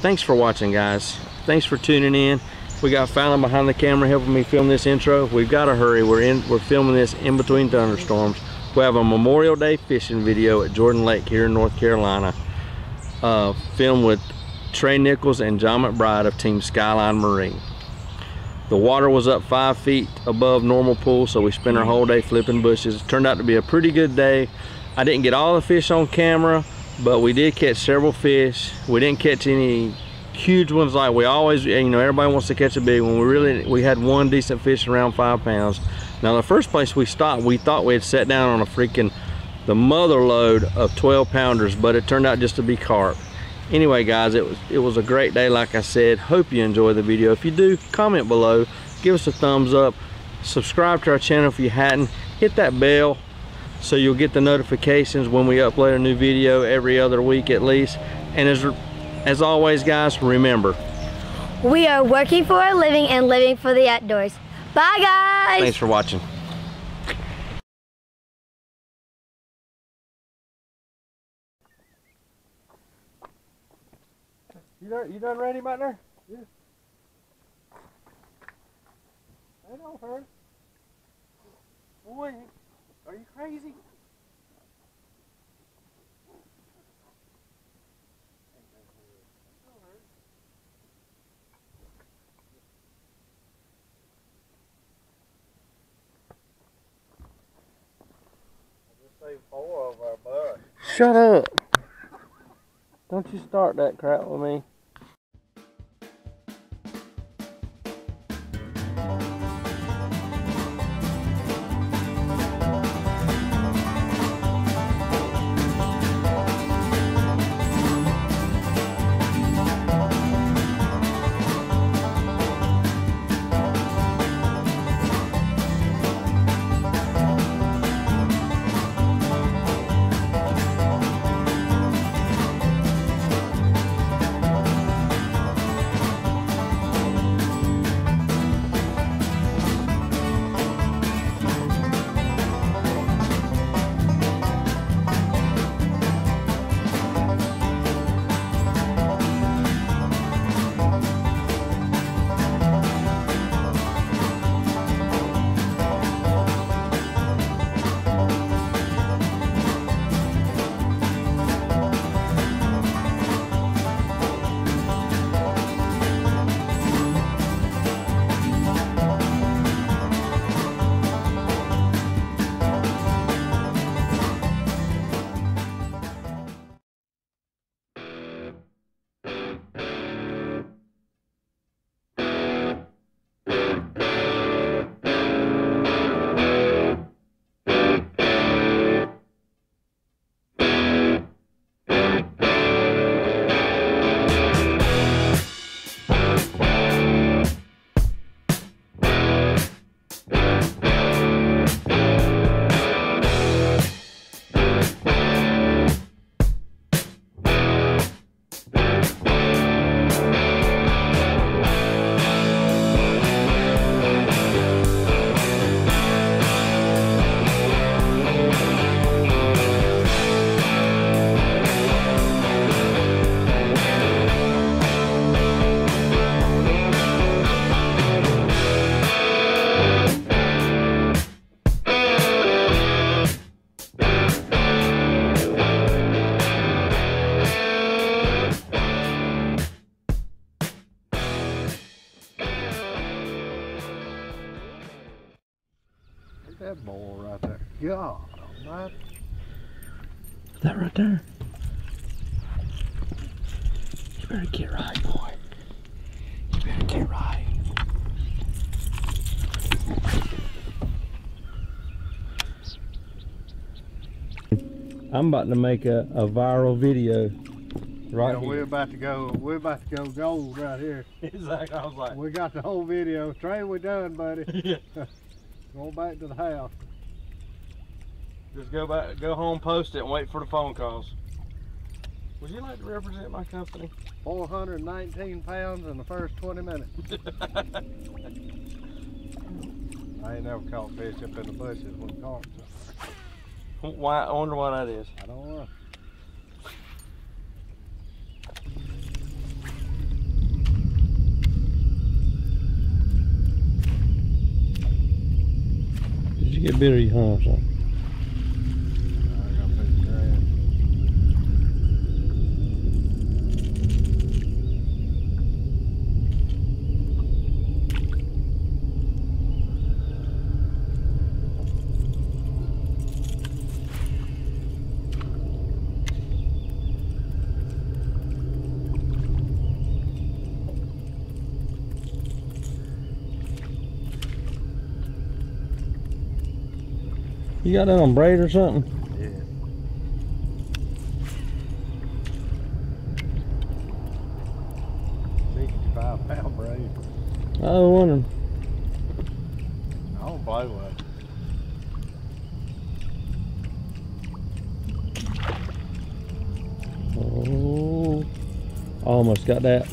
thanks for watching, guys. Thanks for tuning in. We got Fallon behind the camera helping me film this intro. We've got to hurry. We're in. We're filming this in between thunderstorms. We have a Memorial Day fishing video at Jordan Lake here in North Carolina. Uh, filmed with Trey Nichols and John McBride of Team Skyline Marina. The water was up five feet above normal pool, so we spent our whole day flipping bushes. It turned out to be a pretty good day. I didn't get all the fish on camera, but we did catch several fish. We didn't catch any huge ones like we always, you know, everybody wants to catch a big one. We really, we had one decent fish around five pounds. Now the first place we stopped, we thought we had sat down on a freaking, the mother load of 12 pounders, but it turned out just to be carp. Anyway guys it was it was a great day like i said. Hope you enjoy the video. If you do comment below. Give us a thumbs up. Subscribe to our channel if you hadn't. Hit that bell so you'll get the notifications when we upload a new video every other week at least and as as always guys remember we are working for a living and living for the outdoors bye guys thanks for watching You done, you done ready, Butler? Yeah. I know her. Boy, are you crazy? Shut up. Don't you start that crap with me. Better get right, boy. You better get right. I'm about to make a, a viral video right Yeah, we're about to go. We're about to go gold right here. Exactly. I was like, We got the whole video. Trey, we done, buddy. yeah. Go back to the house. Just go back, go home, post it, and wait for the phone calls. Would you like to represent my company? 419 pounds in the first 20 minutes. I ain't never caught fish up in the bushes when caught. Why? I wonder why that is. I don't know. Did you get bitter? You hung something? You got that on braid or something? Yeah. Sixty-five pound braid. I was wondering. I don't with it. Oh, almost got that.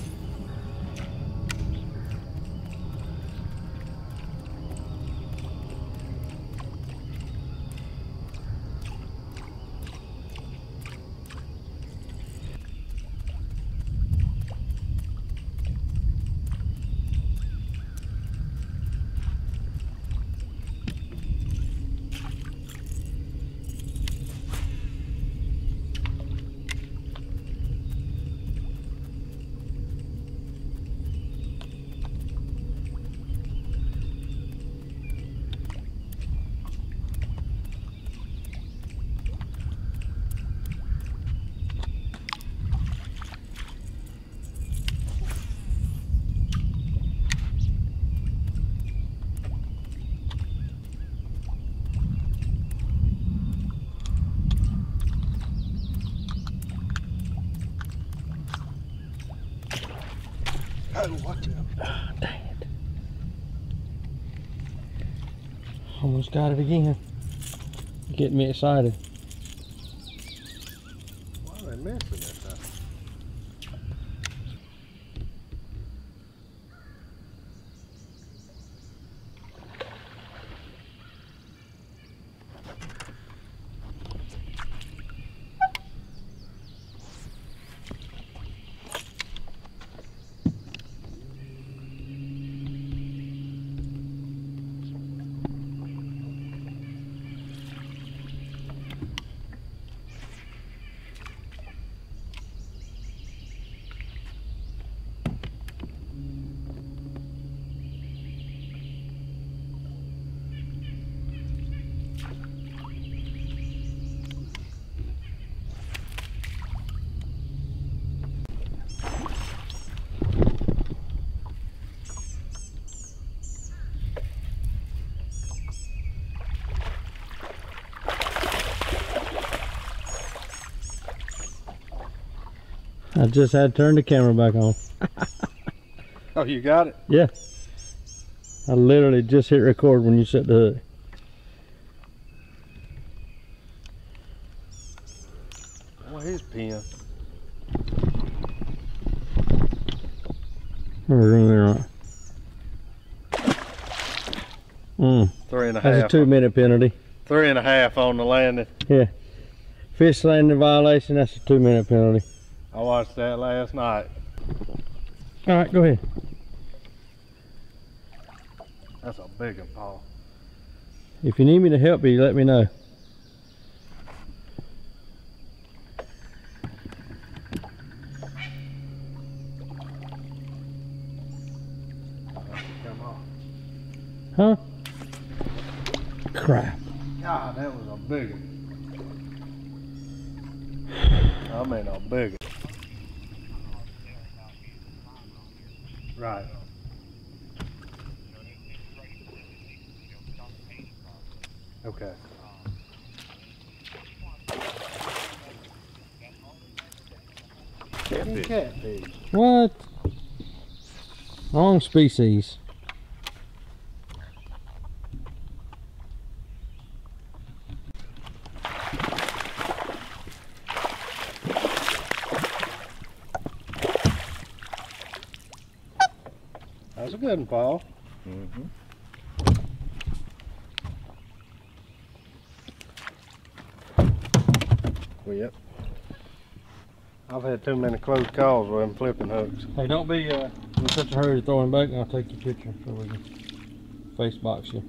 Oh, watch out. Dang it. Almost got it again. Getting me excited. Why are they missing I just had to turn the camera back on. Oh, you got it? Yeah. I literally just hit record when you set the hook. Well, his pin. We're in there? Mm, Three and a that's a two minute penalty. Three and a half on the landing. Yeah. Fish landing violation, that's a two minute penalty. I watched that last night. All right, go ahead. That's a big one, Paul. If you need me to help you, let me know. Come on. Huh? Crap. God, that was a big one. I mean, a big one. Right. Okay. Catfish. Catfish. What? Wrong species. That's a good one, Paul. Mm-hmm. Yep. I've had too many close calls with them flipping hooks. Hey, don't be uh, in such a hurry to throw him back, and I'll take your picture so we can Facebook you.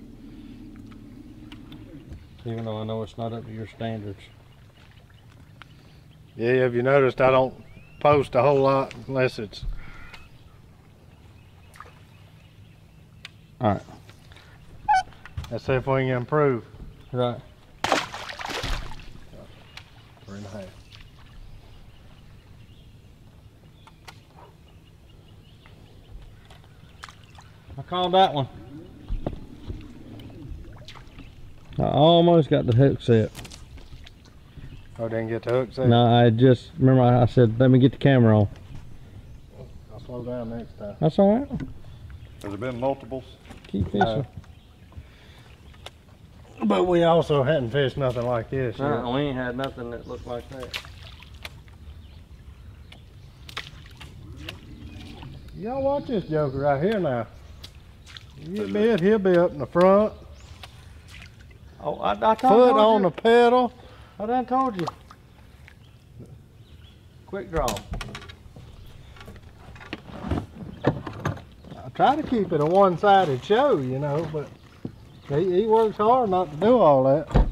Even though I know it's not up to your standards. Yeah, have you noticed I don't post a whole lot unless it's. Alright. Let's see if we can improve. Right. Three and a half. I called that one. I almost got the hook set. Oh, didn't get the hook set. No, I just remember I I said let me get the camera on. I'll slow down next time. That's all right. Has there been multiples? Keep fishing. Uh, But we also hadn't fished nothing like this yet. We ain't had nothing that looked like that. Y'all watch this joker right here now. You bit, he'll be up in the front, Oh, I, I told foot you. on the pedal. I done told you. Quick draw. I try to keep it a one-sided show, you know, but he, he works hard not to do all that.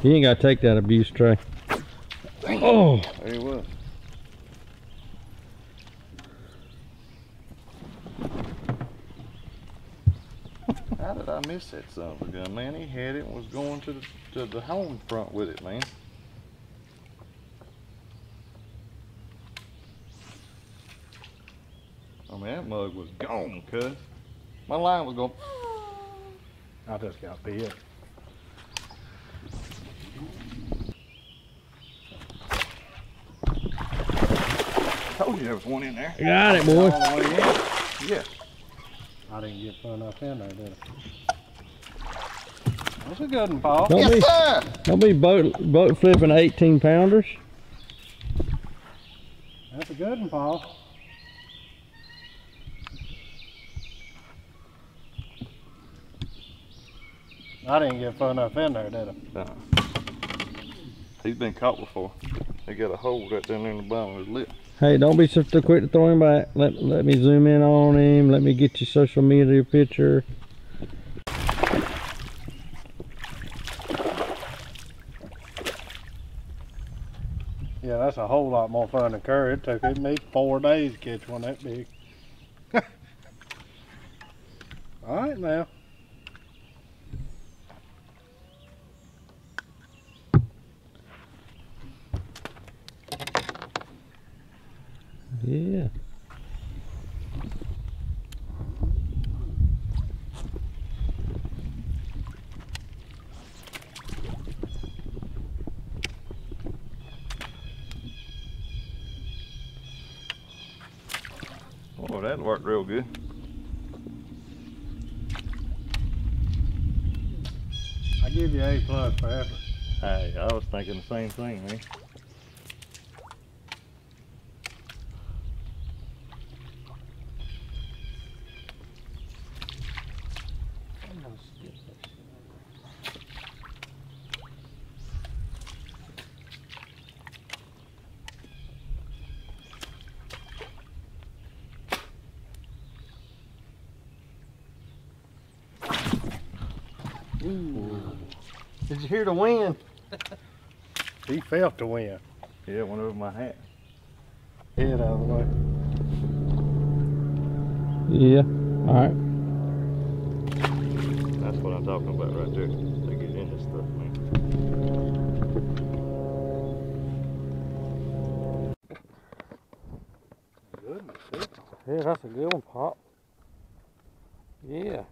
He ain't gotta take that abuse Trey. Oh, There he was. How did I miss that son of a gun, man? He had it and was going to the, to the home front with it, man. I mean, that mug was gone, cuz. My line was going, I just got bit. told you there was one in there. I got it, boy. All the way in. Yes. I didn't get far enough in there, did I? That's a good one, Paul. Don't be, sir. don't be boat boat flipping 18 pounders. That's a good one, Paul. I didn't get far enough in there, did I? He's been caught before. He got a hole right down there in the bottom of his lip. Hey, don't be so too quick to throw him back. Let let me zoom in on him. Let me get your social media picture. Yeah, that's a whole lot more fun than curry. It took me four days to catch one that big. All right now. Yeah. Oh, that worked real good. I give you A plus for effort. Hey, I was thinking the same thing, man. Did you hear the wind? He felt the wind. Yeah, it went over my hat. Head out of the way. Yeah. All right. That's what I'm talking about right there. They get in this stuff, man. Goodness. Yeah, that's a good one, Pop. Yeah.